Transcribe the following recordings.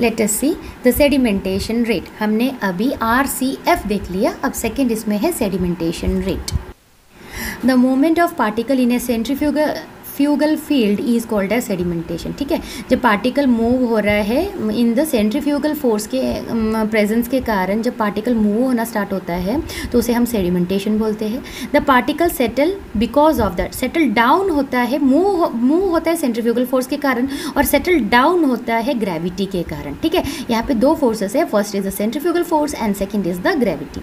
Let us see the sedimentation rate हमने अभी R C F देख लिया, अब सेकेंड इसमें है sedimentation rate the moment of particle in a centrifugal centrifugal field is called as sedimentation ठीक है? जब पार्टिकल मूव हो रहा है इन द सेंट्रीफ्यूगल फोर्स के प्रेजेंस के कारण जब पार्टिकल मूव होना स्टार्ट होता है तो उसे हम सेडिमेंटेशन बोलते हैं। The particle settle because of that settle down होता है मूव मूव होता है सेंट्रीफ्यूगल फोर्स के कारण, और सेटल डाउन होता है ग्रेविटी के कारण, ठीक है? यहाँ पे दो फोर्सेस है first is the centrifugal force and second is the gravity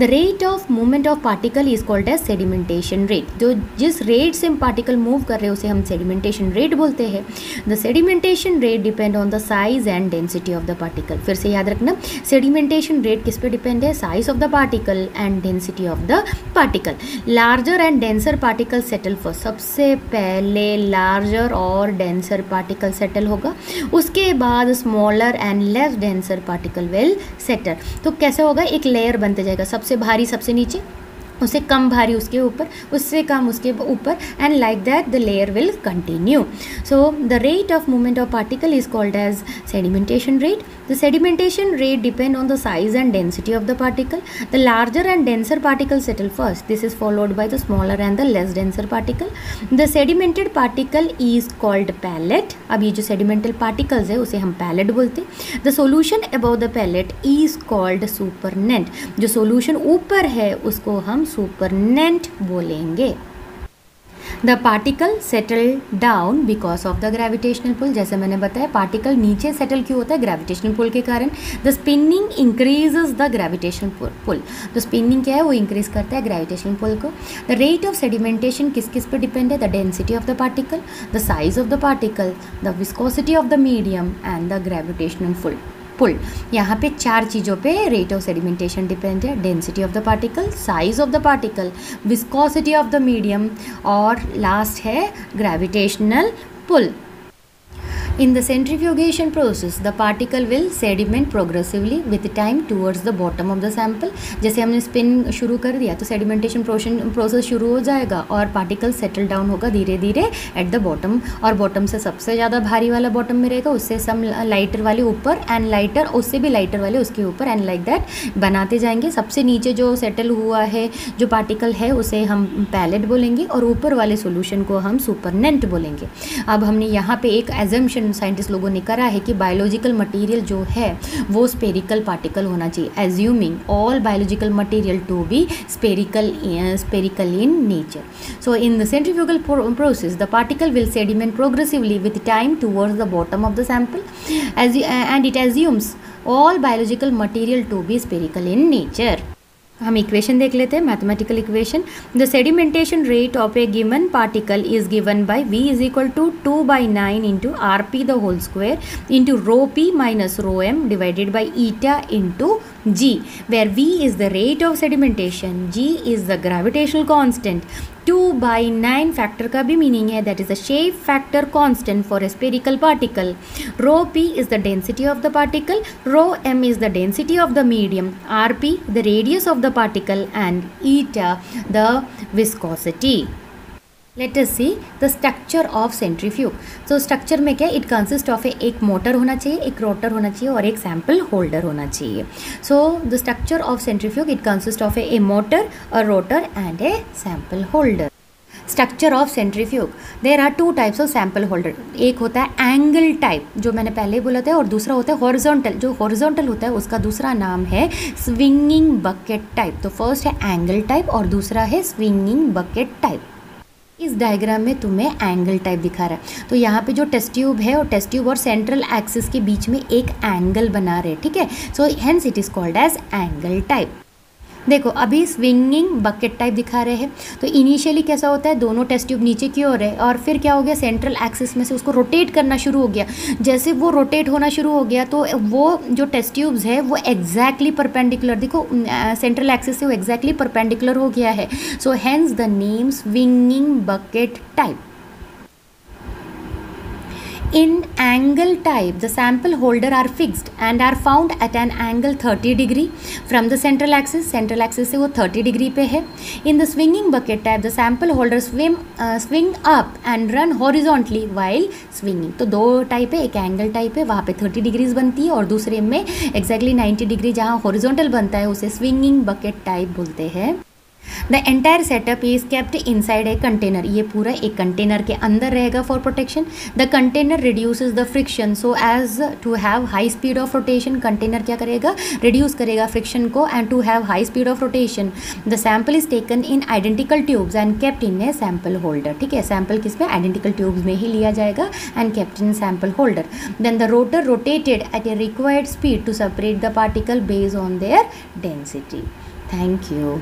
the rate of movement of particle is called as sedimentation rate जो जिस रेट से हम पार्टिकल मूव कर रहे हैं उसे हम सेडिमेंटेशन रेट बोलते हैं। The sedimentation rate depend on the size and density of the particle फिर से याद रखना सेडिमेंटेशन रेट किस पे डिपेंड है? Size of the particle and density of the particle larger and denser particle settle first सबसे पहले लार्जर और डेंसर पार्टिकल सेटल होगा। उसके बाद smaller and less denser particle will settle तो कैसे होगा? एक लेयर बनते जाएगा। सबसे भारी, सबसे नीचे। उसे कम भारी उसके ऊपर, उससे कम उसके ऊपर and like that the layer will continue so the rate of movement of particle is called as sedimentation rate the sedimentation rate depend on the size and density of the particle the larger and denser particle settle first this is followed by the smaller and the less denser particle the sedimented particle is called pellet अब ये जो सेडिमेंटल particles है, उसे हम pellet बोलते हैं. The solution about the pellet is called supernatant जो solution ऊपर है, उसको हम सुपरनेंट बोलेंगे। The particle settle down because of the gravitational pull जैसे मैंने बताया पार्टिकल नीचे सेटल क्यों होता है? ग्रेविटेशनल पुल के कारण। The spinning increases the gravitational pull तो स्पिनिंग क्या है? वो इंक्रीज करता है ग्रेविटेशनल पुल को। द रेट ऑफ़ सेडिमेंटेशन किस किस पर डिपेंड है? The density of the particle the size of the particle the viscosity of the medium and the gravitational pull pull यहाँ पे चार चीज़ों पे रेट ऑफ़ सेडिमेंटेशन डिपेंड है. Density of the particle size of the particle viscosity of the medium और last है gravitational pull In the centrifugation process, the particle will sediment progressively with time towards the bottom of the sample. जैसे हमने spin शुरू कर दिया तो sedimentation process शुरू हो जाएगा और पार्टिकल सेटल डाउन होगा धीरे धीरे एट द बॉटम और बॉटम से सबसे ज़्यादा भारी वाला बॉटम में रहेगा उससे सम लाइटर वाले ऊपर एंड लाइटर उससे भी लाइटर वाले उसके ऊपर एंड लाइक दैट बनाते जाएँगे. सबसे नीचे जो सेटल हुआ है जो पार्टिकल है उसे हम पैलेट बोलेंगे और ऊपर वाले सोल्यूशन को हम सुपरनेंट बोलेंगे. अब हमने यहाँ पे एक एजम्पन रिसर्च साइंटिस्ट लोगों ने करा है कि बायोलॉजिकल मटेरियल जो है, वो स्पेरिकल पार्टिकल होना चाहिए assuming all biological material to be spherical spherical in nature so in the centrifugal process the particle will sediment progressively with time towards the bottom of the sample and it assumes all biological material to be spherical in nature हम equation देख लेते हैं mathematical equation the sedimentation rate of a given particle is given by V is equal to two by nine into R P the whole square into rho P minus rho M divided by eta into g where v is the rate of sedimentation g is the gravitational constant 2 by 9 factor का भी meaning है that is the shape factor constant for a spherical particle rho p is the density of the particle rho m is the density of the medium rp the radius of the particle and eta the viscosity Let us see the structure of centrifuge तो structure में क्या? It consist of ए एक motor होना चाहिए, एक rotor होना चाहिए और एक सैंपल होल्डर होना चाहिए। So the structure of centrifuge it consist of a motor a rotor and a sample holder structure of centrifuge there are two types of sample holder एक होता है एंगल टाइप जो मैंने पहले बोला था, और दूसरा होता है हॉर्जोंटल जो हॉरिजॉन्टल होता है, उसका दूसरा नाम है स्विंगिंग बकेट टाइप तो फ़र्स्ट है एंगल टाइप और दूसरा है स्विंगिंग बकेट टाइप इस डायग्राम में तुम्हें एंगल टाइप दिखा रहा है। तो यहाँ पे जो टेस्ट ट्यूब है और टेस्ट ट्यूब और सेंट्रल एक्सिस के बीच में एक एंगल बना रहे ठीक है? So hence it is called as angle type देखो, अभी स्विंगिंग बकेट टाइप दिखा रहे हैं। तो इनिशियली कैसा होता है? दोनों टेस्ट ट्यूब नीचे की ओर है और फिर क्या हो गया? सेंट्रल एक्सिस में से उसको रोटेट करना शुरू हो गया। जैसे वो रोटेट होना शुरू हो गया तो वो जो टेस्ट ट्यूब्स है, वो एग्जैक्टली परपेंडिकुलर देखो सेंट्रल एक्सिस से वो एग्जैक्टली परपेंडिकुलर हो गया है। So hence the name swinging bucket type In angle type, the sample holder are fixed and are found at an angle 30 degree from the central axis. Central axis से वो 30 degree पे है. In the swinging bucket type, the sample holder swim uh, swing up and run horizontally while swinging. तो दो type है एक angle type है वहाँ पे 30 डिग्रीज बनती है और दूसरे में exactly 90 डिग्री जहाँ हॉरिजॉन्टल बनता है उसे स्विंगिंग बकेट टाइप बोलते हैं the entire setup is kept inside a container ये पूरा एक कंटेनर के अंदर रहेगा for protection the container reduces the friction so as to have high speed of rotation container क्या करेगा? रिड्यूस करेगा फ्रिक्शन को and to have high speed of rotation the sample is taken in identical tubes and kept in a sample holder ठीक है? Sample किसमें? Identical tubes में ही लिया जाएगा and kept in sample holder then the rotor rotated at a required speed to separate the particle based on their density thank you